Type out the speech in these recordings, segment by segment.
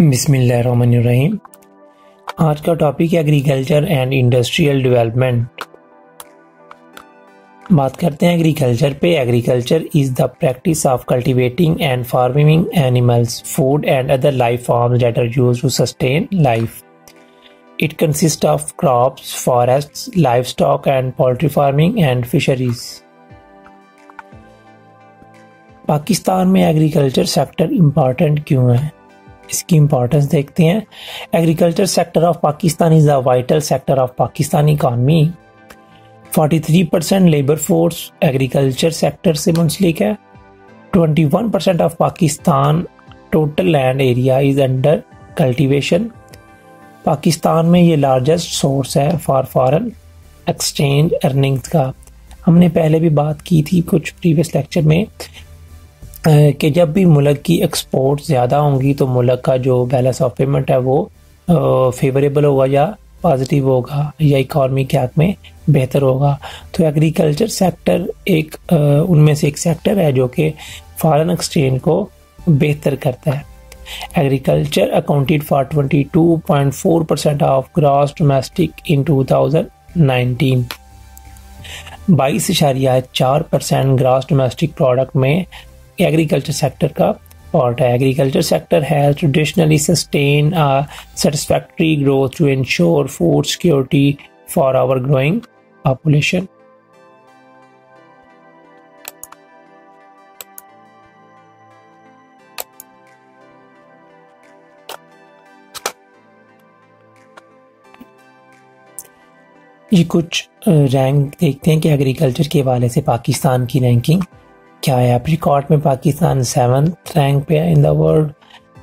बिस्मिल्लाहिर्रहमानिर्रहीम। आज का टॉपिक है एग्रीकल्चर एंड इंडस्ट्रियल डेवलपमेंट बात करते हैं एग्रीकल्चर पे। Agriculture is the practice of cultivating and farming animals food and other life forms that are used to sustain life it consist of crops forests livestock and poultry farming and fisheries Pakistan में agriculture sector important क्यों है? इसकी importance देखते हैं। Agriculture sector of Pakistan is the vital sector of Pakistani economy 43 percent labour force agriculture sector से मुंसलिक है। 21 percent of Pakistan total land area is under cultivation Pakistan में ये लार्जेस्ट सोर्स है फॉर फॉरन एक्सचेंज अर्निंग्स का। हमने पहले भी बात की थी कुछ प्रीवियस लेक्चर में कि जब भी मुल्क की एक्सपोर्ट ज़्यादा होंगी तो मुल्क का जो बैलेंस ऑफ़ पेमेंट है वो फेवरेबल होगा या पॉजिटिव होगा, या इकॉनमी के हक में बेहतर होगा। तो एग्रीकल्चर सेक्टर एक उनमें से एक सेक्टर है जो कि फॉरेन एक्सचेंज को बेहतर करता है। Agriculture accounted for 22.4 percent of gross domestic in 2019 बाईस इशारिया चार परसेंट ग्रॉस डोमेस्टिक प्रोडक्ट में एग्रीकल्चर सेक्टर का है। Agriculture sector has traditionally sustain satisfactory growth to ensure food security for our growing population ये कुछ रैंक देखते हैं कि एग्रीकल्चर के हवाले से पाकिस्तान की रैंकिंग क्या है? आप रिकॉर्ड में पाकिस्तान सेवन्थ रैंक पे है इन द वर्ल्ड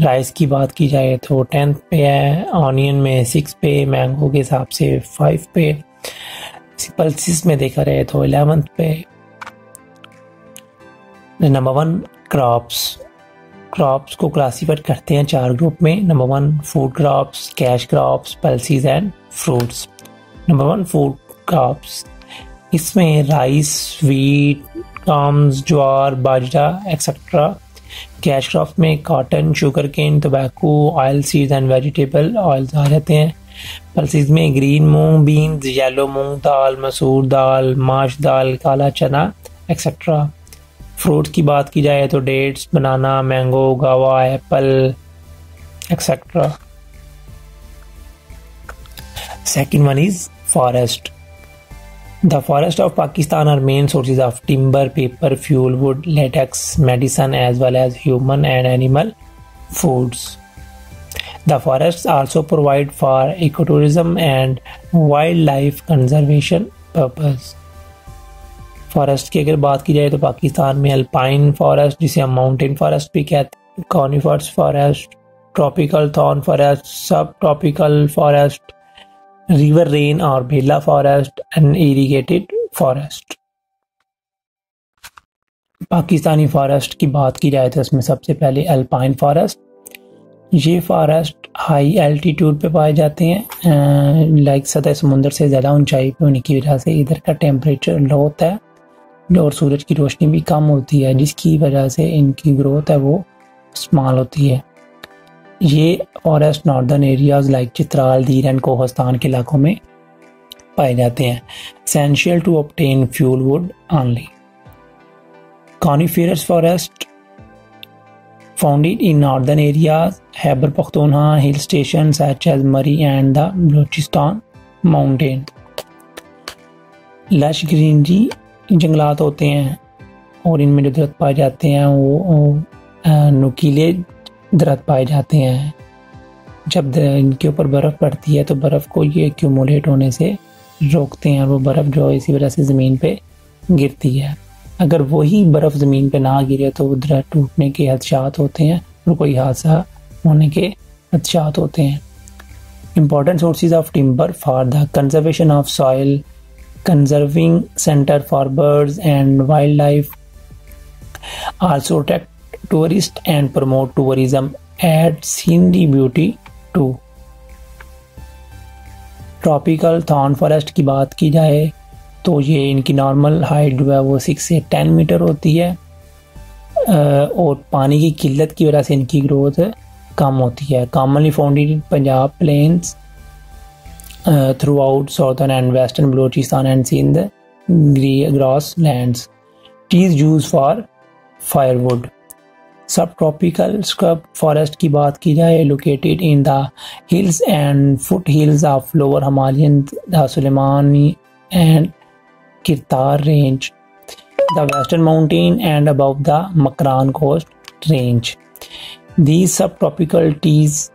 राइस की बात की जाए तो टेंथ पे है. ऑनियन में सिक्स पे मैंगो के हिसाब से फाइव पे. पल्सिस में देखा रहे तो इलेवेंथ पे. नंबर वन क्रॉप्स क्रॉप्स को क्लासीफाइड करते हैं चार ग्रुप में. Number one food crops cash crops pulses and fruits number one food crops इसमें rice wheat corns jowar bajra etcetera cash crop में cotton sugar cane tobacco oil seeds and vegetable oils आ जाते हैं। Pulses में green moong beans yellow moong, dal, masoor dal mash दाल, काला चना etcetera fruits की बात की जाए तो dates banana mango guava apple etcetera second one is forest The forests of Pakistan are main sources of timber, paper, fuel, wood, latex, medicine, as well as human and animal foods. The forests also provide for ecotourism and wildlife conservation purpose. Forest की अगर बात की जाए तो पाकिस्तान में alpine forest जिसे हम mountain forest भी कहते हैं conifers forest tropical thorn forest सब ट्रॉपिकल फॉरेस्ट riverain और bela forest and irrigated forest Pakistani forest की बात की जाए तो इसमें सबसे पहले अल्पाइन फॉरेस्ट ये फॉरेस्ट हाई एल्टीट्यूड पे पाए जाते हैं लाइक सतह समुंदर से ज़्यादा ऊंचाई पे होने की वजह से इधर का टेम्परेचर लो होता है और सूरज की रोशनी भी कम होती है, जिसकी वजह से इनकी ग्रोथ है वो स्मॉल होती है। ये forest northern areas like Chitral Dir and Kohistan के इलाकों में पाए जाते हैं। Essential to obtain fuel wood only coniferous forest founded in northern areas Khyber Pakhtunkhwa hill station such as Murree and the Balochistan mountain lush greenery जंगलात होते हैं और इनमें जो दरख्त पाए जाते हैं वो नुकीले दरख्त पाए जाते हैं। जब इनके ऊपर बर्फ़ पड़ती है तो बर्फ़ को ये एक्यूमुलेट होने से रोकते हैं और वो बर्फ़ जो इसी वजह से ज़मीन पे गिरती है। अगर वही बर्फ़ ज़मीन पे ना गिरे तो दरख्त टूटने के हदशात होते हैं और कोई हादसा होने के हदशात होते हैं। Important sources of timber for the conservation of soil, conserving center for birds and wildlife, also attract tourists and promote tourism, add scenery beauty to. Tropical thorn forest की बात की जाए तो ये इनकी नॉर्मल हाइट जो है वो सिक्स से टेन मीटर होती है और पानी की किल्लत की वजह से इनकी ग्रोथ कम होती है। Commonly found in Punjab plains throughout southern and western Balochistan and Sindh grass lands trees use for firewood sub tropical scrub forest की बात की जाए located in hills and foot hills of lower Himalayan Sulemani and Kirthar range the western mountain and अब the Makran coast range these sub tropical trees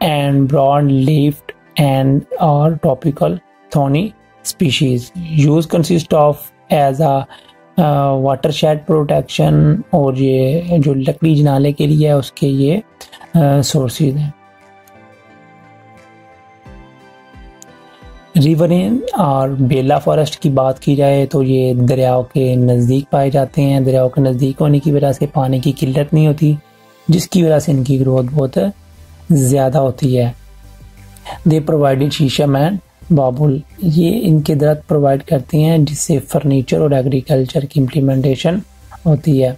and broad leaf and और tropical thorny species use consist of as a watershed protection और ये जो लकड़ी जनाले के लिए है, उसके ये सोर्सेज हैं। रिवरिन और बेला फॉरेस्ट की बात की जाए तो ये दरियाओं के नज़दीक पाए जाते हैं। दरियाओं के नज़दीक होने की वजह से पानी की किल्लत नहीं होती, जिसकी वजह से इनकी ग्रोथ बहुत ज़्यादा होती है। दे प्रोवाइडेड शीशम एंड बाबुल, ये इनके दरख्त प्रोवाइड करती हैं, जिससे फर्नीचर और एग्रीकल्चर की इम्प्लीमेंटेशन होती है।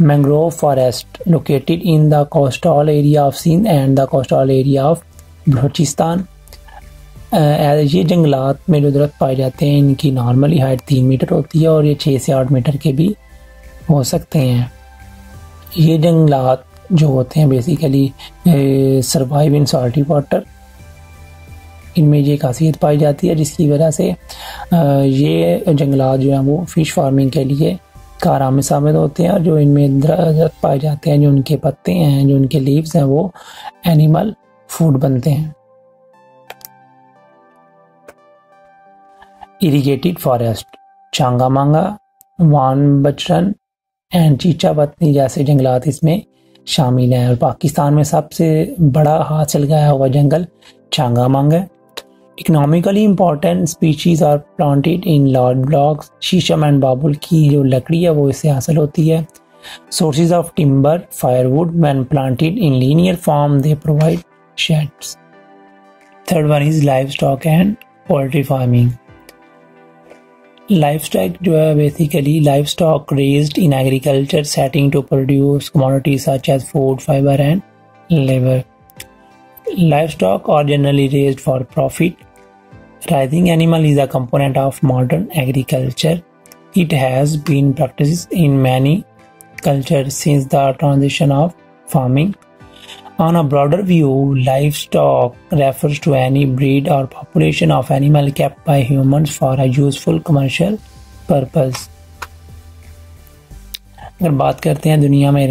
Mangrove forest located in the coastal area of Sindh and the coastal area of Balochistan ये जंगलात में जो दरख्त पाए जाते हैं, इनकी नॉर्मली हाइट तीन मीटर होती है और ये छः से आठ मीटर के भी हो सकते हैं। ये जंगलात जो होते हैं basically survive in salty water इनमें ये खासियत पाई जाती है, जिसकी वजह से ये जंगलात जो हैं वो फ़िश फ़ार्मिंग के लिए काराम साबित होते हैं और जो इनमें दरख्त पाए जाते हैं, जो उनके पत्ते हैं, जो उनके लीव्स हैं, वो एनिमल फ़ूड बनते हैं। इरीगेटेड फॉरेस्ट चांगा मांगा वान बचरन एंड चीचा पत्नी जैसे जंगलात इसमें शामिल हैं और पाकिस्तान में सबसे बड़ा हासिल गया हुआ जंगल चांगामांग है economically important species are planted in large blocks shisham and babul की जो लकड़ी है वो इससे हासिल होती है sources of timber firewood man planted in linear form they provide shades third one is live stock and poultry farming Livestock जो है basically livestock raised in agriculture setting to produce commodities such as food, fiber and labor. Livestock are generally raised for profit. Raising animal is a component of modern agriculture. It has been practiced in many cultures since the transition of farming on a broader view, livestock refers to any breed or population of animal kept by humans for a useful commercial purpose. अगर बात करते हैं दुनिया में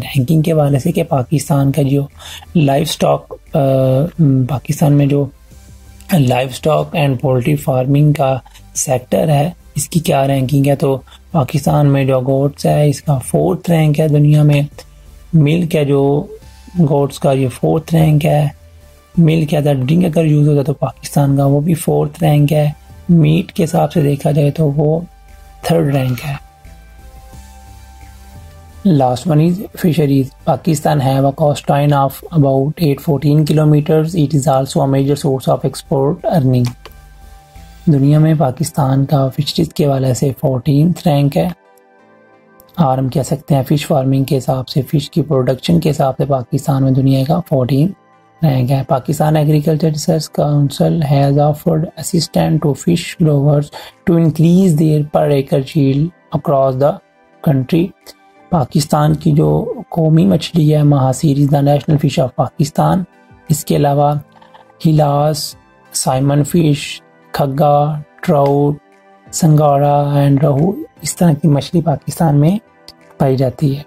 ranking के वाले से कि पाकिस्तान का जो लाइफ स्टॉक पाकिस्तान में जो life stock and poultry farming का सेक्टर है। इसकी क्या रैंकिंग है? तो पाकिस्तान में जो गोट्स है, इसका फोर्थ रैंक है दुनिया में। मिल्क है जो गोड्स का ये फोर्थ रैंक है। मिल्क या ड्रिंक अगर यूज़ होता है तो पाकिस्तान का वो भी फोर्थ रैंक है। मीट के हिसाब से देखा जाए तो वो थर्ड रैंक है। Last one is fisheries Pakistan have a coastline of about 814 kilometres it is also a major source of export earning दुनिया में पाकिस्तान का फिशरीज के वाले से फोर्टीन रैंक है। और हम कह सकते हैं फ़िश फ़ार्मिंग के हिसाब से फ़िश की प्रोडक्शन के हिसाब से पाकिस्तान में दुनिया का फोर्टीन रैंक है। Pakistan agriculture research council has offered assistant to fish growers to increase their per acre चील अक्रॉस द कंट्री पाकिस्तान की जो कौमी मछली है mahseer is the national fish of Pakistan. इसके अलावा hilsa, salmon fish, khagga, trout, संगाड़ा and रहू, इस तरह की मछली पाकिस्तान में पाई जाती है।